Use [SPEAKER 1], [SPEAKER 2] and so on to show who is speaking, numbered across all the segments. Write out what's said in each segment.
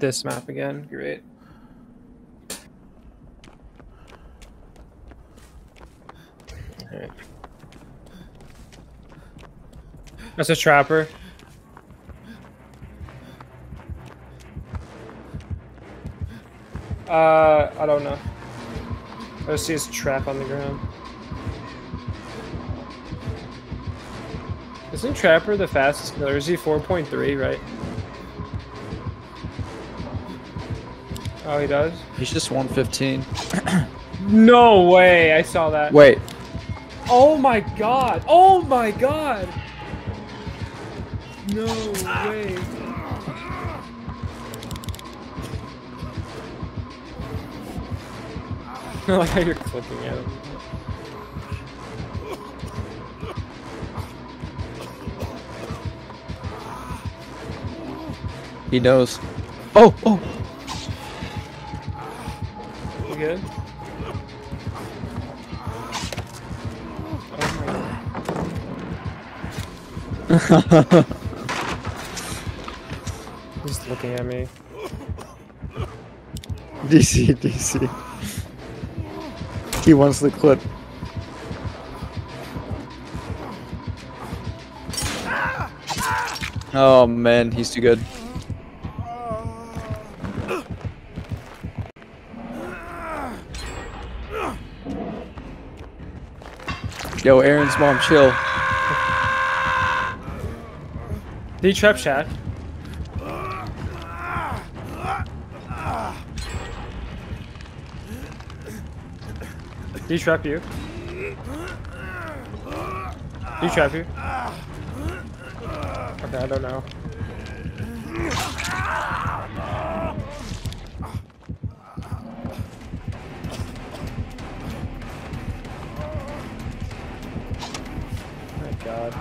[SPEAKER 1] this map again. Great. Alright. That's a trapper. Uh, I don't know. I just see his trap on the ground. Isn't Trapper the fastest killer? Is he 4.3, right? Oh, he does?
[SPEAKER 2] He's just 115.
[SPEAKER 1] No way! I saw that.
[SPEAKER 2] Wait,
[SPEAKER 1] Oh my god! Oh my god! No way! I like how you're clicking at him.
[SPEAKER 2] he knows. Oh, oh.
[SPEAKER 1] You good? Oh my god. He's looking at me.
[SPEAKER 2] DC, DC. He wants the clip. Oh man, he's too good. Yo, Aaron's mom, chill.
[SPEAKER 1] Did he trap Shaq? Did he trap you? Did he trap you? Okay, I don't know. God.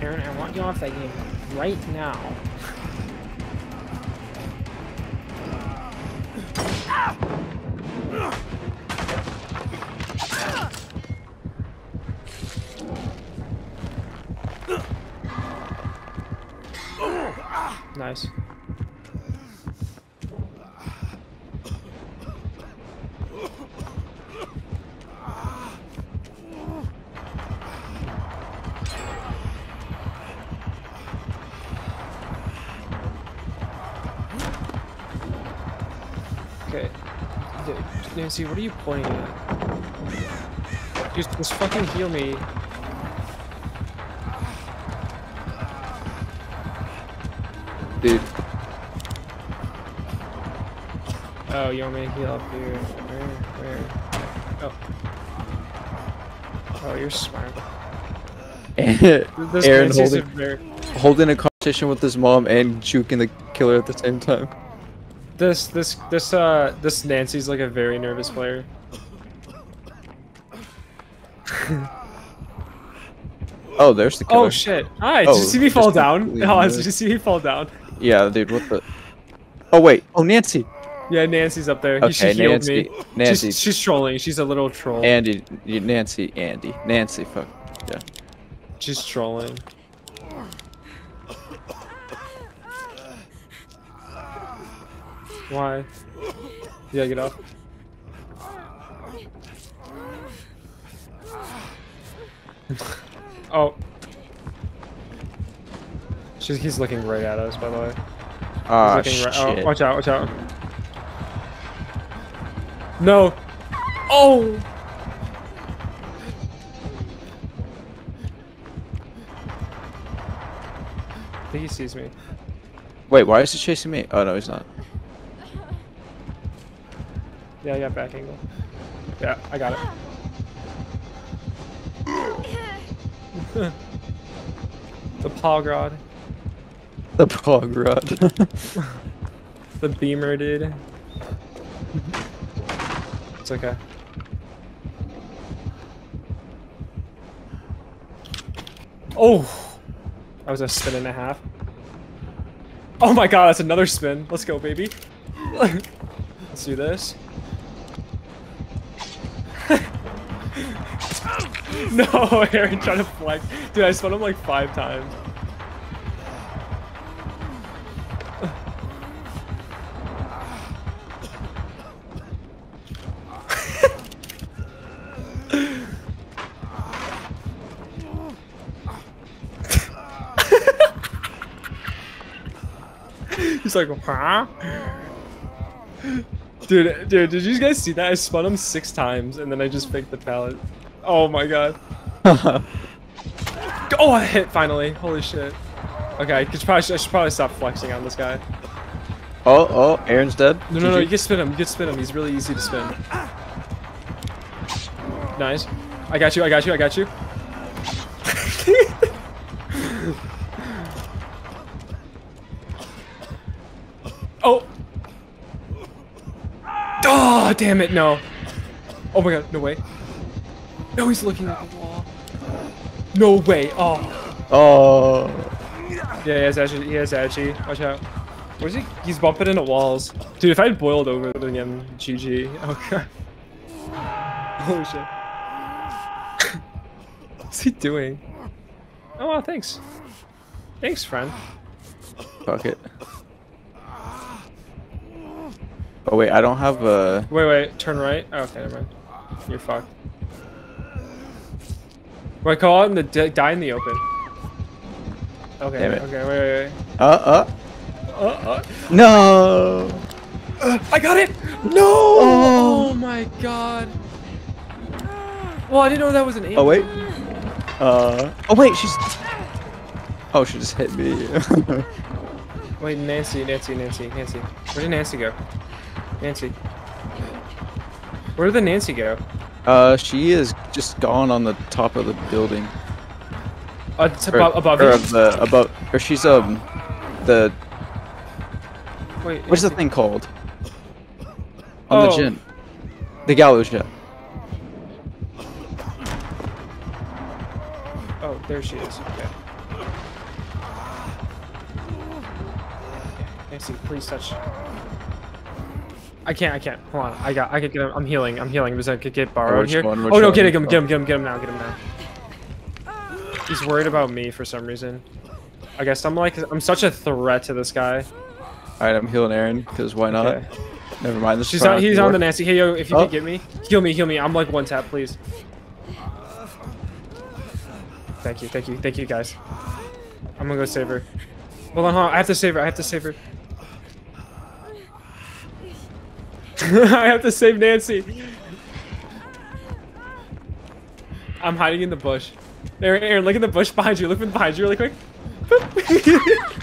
[SPEAKER 1] Aaron, I want you off that game right now. Nice. Okay. Nancy, what are you pointing at? Just, just fucking heal me.
[SPEAKER 2] Dude,
[SPEAKER 1] Oh, you want me to heal up here? Where? Where? Oh. Oh, you're smart. This
[SPEAKER 2] Aaron holding, holding a conversation with his mom and juking the killer at the same time.
[SPEAKER 1] This, this, this, uh, this Nancy's like a very nervous player.
[SPEAKER 2] Oh, there's the killer.
[SPEAKER 1] Oh shit! Hi, oh, did
[SPEAKER 2] Oh,
[SPEAKER 1] you see me fall down? Oh, did you see me fall down?
[SPEAKER 2] Yeah, dude, what the? Oh wait, oh Nancy.
[SPEAKER 1] Yeah, Nancy's up there. He- she healed
[SPEAKER 2] Nancy,
[SPEAKER 1] me.
[SPEAKER 2] Nancy,
[SPEAKER 1] She's, she's trolling. She's a little troll.
[SPEAKER 2] Andy, Nancy, Andy, Nancy. Fuck. Yeah.
[SPEAKER 1] She's trolling. Why? Yeah, get up. oh. She's, he's looking right at us, by the way. He's
[SPEAKER 2] Ah
[SPEAKER 1] looking
[SPEAKER 2] shit.
[SPEAKER 1] right- oh, watch out, watch out. No. Oh! I think he sees me.
[SPEAKER 2] Wait, why is he chasing me? Oh no, he's not.
[SPEAKER 1] Yeah, I got back angle. Yeah, I got it. the Pogrod.
[SPEAKER 2] The pog rod.
[SPEAKER 1] The Beamer, dude. It's okay. Oh! That was a spin and a half. Oh my god, that's another spin. Let's go, baby. Let's do this. no, Aaron trying to flex. Dude, I spun him like five times. He's like, huh? Dude, dude, did you guys see that? I spun him six times and then I just picked the pallet. Oh my god. Oh, I hit finally. Holy shit. Okay, I, could probably, I should probably stop flexing on this guy.
[SPEAKER 2] oh, oh, Aaron's dead.
[SPEAKER 1] No, no, no, you can spin him. You can spin him. He's really easy to spin. Nice. I got you, I got you, I got you. oh! Oh, damn it, no. Oh my god, no way. No, he's looking at the wall. No way, oh.
[SPEAKER 2] Oh.
[SPEAKER 1] Yeah, he has Agi. He has Agi. Watch out. Where's he? He's bumping into walls. Dude, if I had boiled over again, GG. Oh god. Holy shit. What's he doing? Oh, wow, thanks. Thanks, friend.
[SPEAKER 2] Fuck it. Oh wait, I don't have a.
[SPEAKER 1] Wait, wait, turn right. Oh, okay, never mind. You're fucked. Wait, call out in the die in the open. Okay,
[SPEAKER 2] Damn it.
[SPEAKER 1] okay, wait, wait, wait.
[SPEAKER 2] Uh, uh.
[SPEAKER 1] Uh, uh.
[SPEAKER 2] No.
[SPEAKER 1] Uh, I got it! No!
[SPEAKER 2] Oh.
[SPEAKER 1] Oh my god. Well, I didn't know that was an aim.
[SPEAKER 2] Oh wait. Uh. Oh wait, she's. Oh, she just hit me.
[SPEAKER 1] Wait, Nancy, Nancy, Nancy, Nancy. Where did Nancy go? Nancy. Where did the Nancy go?
[SPEAKER 2] uh, she is just gone on the top of the building.
[SPEAKER 1] Uh, it's
[SPEAKER 2] Or-
[SPEAKER 1] above, above
[SPEAKER 2] or the above. Or she's um, the
[SPEAKER 1] Wait,
[SPEAKER 2] what's the thing called? On the
[SPEAKER 1] Oh.
[SPEAKER 2] gym. The gallows gym.
[SPEAKER 1] Oh, there she is. Okay. Nancy, please touch. I can't, I can't. Hold on. I got, I could get him. I'm healing, I'm healing. Was I could get borrowed here?
[SPEAKER 2] one,
[SPEAKER 1] oh no,
[SPEAKER 2] one?
[SPEAKER 1] get him, get him, get him, get him now, get him now. He's worried about me for some reason. I guess I'm like, I'm such a threat to this guy.
[SPEAKER 2] Alright, I'm healing Aaron, because why not?
[SPEAKER 1] Okay.
[SPEAKER 2] Never mind. This
[SPEAKER 1] She's on, he's on the. Nancy. Hey yo, if you
[SPEAKER 2] Oh.
[SPEAKER 1] could get me, heal me, heal me. I'm like one tap, please. Thank you, thank you, thank you, guys. I'm gonna go save her. Hold on, hold on. I have to save her. I have to save her. I have to save Nancy. I'm hiding in the bush. Aaron, Aaron, look in the bush behind you. Look behind you really quick.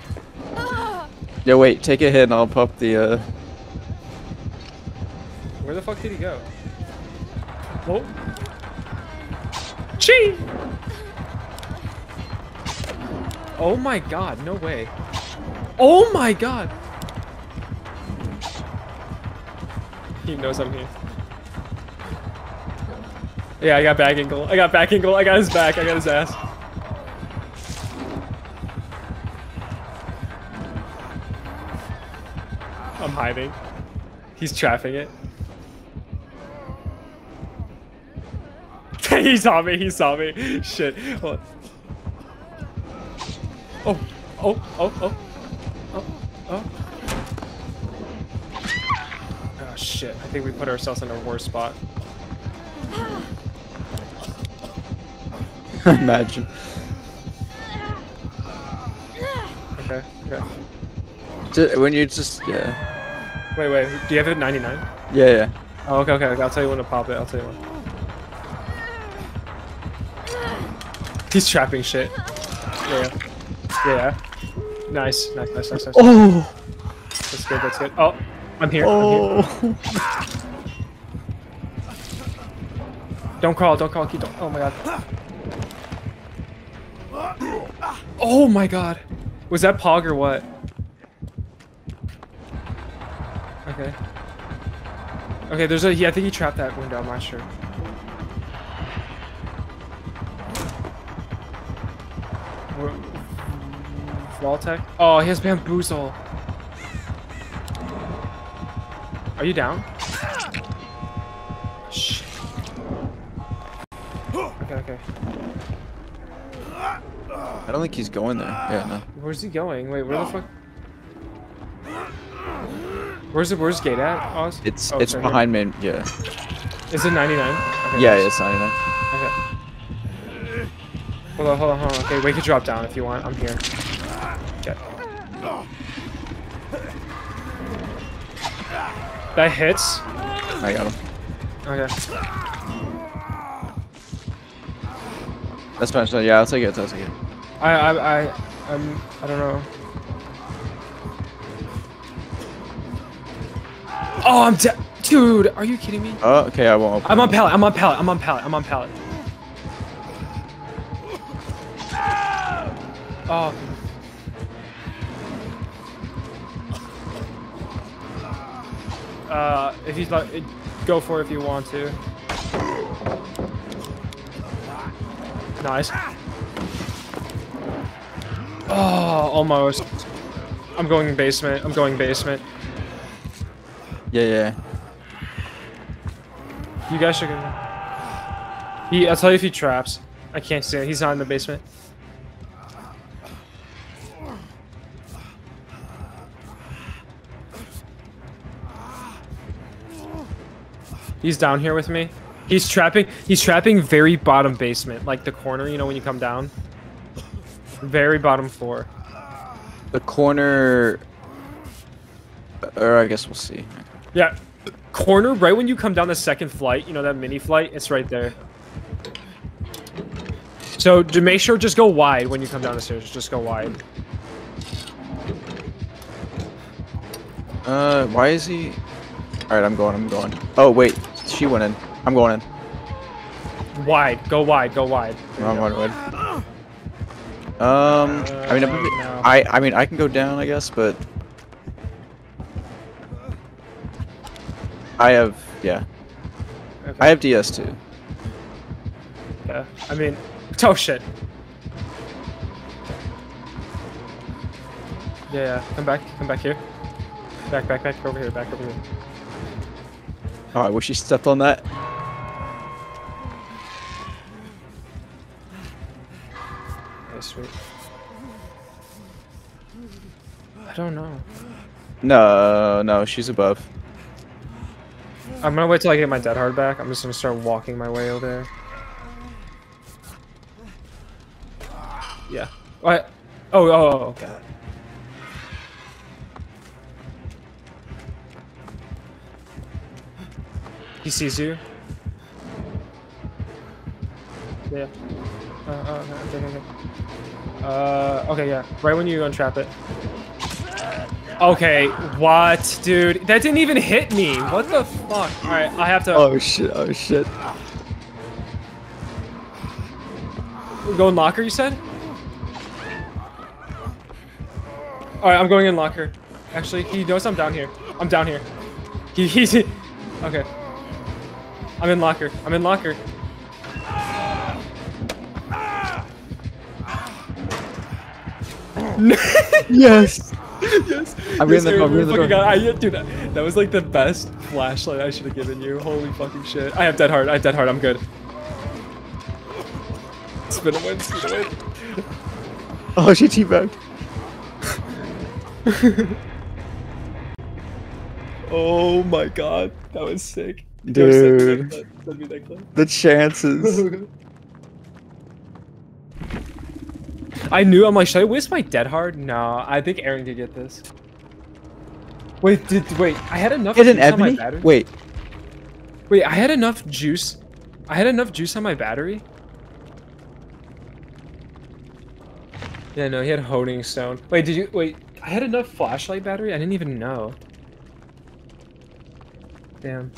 [SPEAKER 2] Yeah, wait, take a hit and I'll pop the uh
[SPEAKER 1] Where the fuck did he go? Oh. Chee! Oh my god, no way. Oh my god! He knows I'm here. Yeah, I got back angle. I got back angle. I got his back. I got his ass. I'm hiding. He's trapping it. he saw me. He saw me. Shit. Oh. Oh. Oh. Oh. Oh. Oh. Shit. I think we put ourselves in a worse spot.
[SPEAKER 2] imagine.
[SPEAKER 1] Okay. Okay.
[SPEAKER 2] Ju- When you just yeah.
[SPEAKER 1] Wait, wait. Do you have it at 99?
[SPEAKER 2] Yeah, yeah.
[SPEAKER 1] Oh, okay, okay. I'll tell you when to pop it. I'll tell you when. He's trapping shit. Yeah. Yeah. Nice. Nice, nice, nice, nice.
[SPEAKER 2] Oh.
[SPEAKER 1] That's good, that's good. Oh, I'm here. I'm here.
[SPEAKER 2] Oh.
[SPEAKER 1] Don't crawl, don't crawl, keep don't. Oh my god. Oh my god. Was that Pog or what? Okay. Okay, there's a. Yeah, I think he trapped that window. I'm not sure. Wall Vault-Tec. Oh, he has bamboozle. Are you down? Shh. Okay, okay.
[SPEAKER 2] I don't think he's going there. Yeah, no.
[SPEAKER 1] Where's he going? Wait, where the fuck? Where's the where's gate at? Oz?
[SPEAKER 2] It's
[SPEAKER 1] Oh,
[SPEAKER 2] it's
[SPEAKER 1] right here.
[SPEAKER 2] behind main. Yeah.
[SPEAKER 1] Is it 99? Okay,
[SPEAKER 2] Yeah,
[SPEAKER 1] nice.
[SPEAKER 2] it's 99.
[SPEAKER 1] Okay. Hold on, hold on, hold on. Okay, we can drop down if you want. I'm here. Okay. That hits.
[SPEAKER 2] I got him.
[SPEAKER 1] Okay.
[SPEAKER 2] That's fine. So yeah, I'll take it. I'll take it.
[SPEAKER 1] I, I, I, I'm, I don't know. Oh, I'm dead. Dude, are you kidding me?
[SPEAKER 2] Oh, okay. I won't. Open
[SPEAKER 1] I'm on pallet. I'm on pallet. I'm on pallet. I'm on pallet. Oh. Uh, if he's like, go for it if you want to. Nice. Oh, almost. I'm going basement. I'm going basement.
[SPEAKER 2] Yeah, yeah.
[SPEAKER 1] You guys should. He, I'll tell you if he traps. I can't see it. He's not in the basement. He's down here with me. He's trapping. He's trapping very bottom basement, like the corner. You know when you come down. Very bottom floor.
[SPEAKER 2] The corner. Or I guess we'll see.
[SPEAKER 1] Yeah, corner right when you come down the second flight. You know that mini flight. It's right there. So to make sure, just go wide when you come down the stairs. Just go wide.
[SPEAKER 2] Uh, why is he? All right, I'm going. I'm going. Oh wait, she went in. I'm going in.
[SPEAKER 1] Wide. Go wide. Go wide.
[SPEAKER 2] Wrong one, wait. Um, I mean, I'm
[SPEAKER 1] Uh, no.
[SPEAKER 2] I I mean, I can go down, I guess, but I have yeah,
[SPEAKER 1] Okay.
[SPEAKER 2] I have DS too.
[SPEAKER 1] Yeah. I mean, oh shit. Yeah, yeah. Come back. Come back here. Back, back, back. Over here. Back over here.
[SPEAKER 2] Oh, I wish he stepped on that.
[SPEAKER 1] Okay, sweet. I don't know.
[SPEAKER 2] No, no, she's above.
[SPEAKER 1] I'm gonna wait till I get my dead hard back. I'm just gonna start walking my way over there. Yeah. What? Oh, oh, oh, oh okay. He sees you. Yeah. Uh, uh, okay, okay, okay. Uh, okay, yeah. Right when you untrap it. Okay, what, dude? That didn't even hit me. What the fuck? All right, I have to
[SPEAKER 2] Oh shit! Oh shit!
[SPEAKER 1] go in locker. You said. All right, I'm going in locker. Actually, he knows I'm down here. I'm down here. He, he's okay. I'm in locker. I'm in locker.
[SPEAKER 2] Yes.
[SPEAKER 1] yes.
[SPEAKER 2] I'm
[SPEAKER 1] yes,
[SPEAKER 2] in the door, I'm in the
[SPEAKER 1] got- I, dude, that, that was like the best flashlight I should have given you. Holy fucking shit. I have dead hard. I have dead hard. I'm good. Spin a win. Spin a win.
[SPEAKER 2] Oh, she teabagged.
[SPEAKER 1] Oh my god, that was sick.
[SPEAKER 2] Dude.
[SPEAKER 1] Send me that clip.
[SPEAKER 2] The chances.
[SPEAKER 1] I knew. I'm like, should I waste my dead hard? No, I think Aaron could get this. Wait, did wait? I had enough
[SPEAKER 2] Hit an
[SPEAKER 1] juice on my
[SPEAKER 2] ebony.
[SPEAKER 1] battery.
[SPEAKER 2] Wait.
[SPEAKER 1] wait, I had enough juice. I had enough juice on my battery. Yeah, no, he had honing stone. Wait, did you wait? I had enough flashlight battery. I didn't even know. Damn.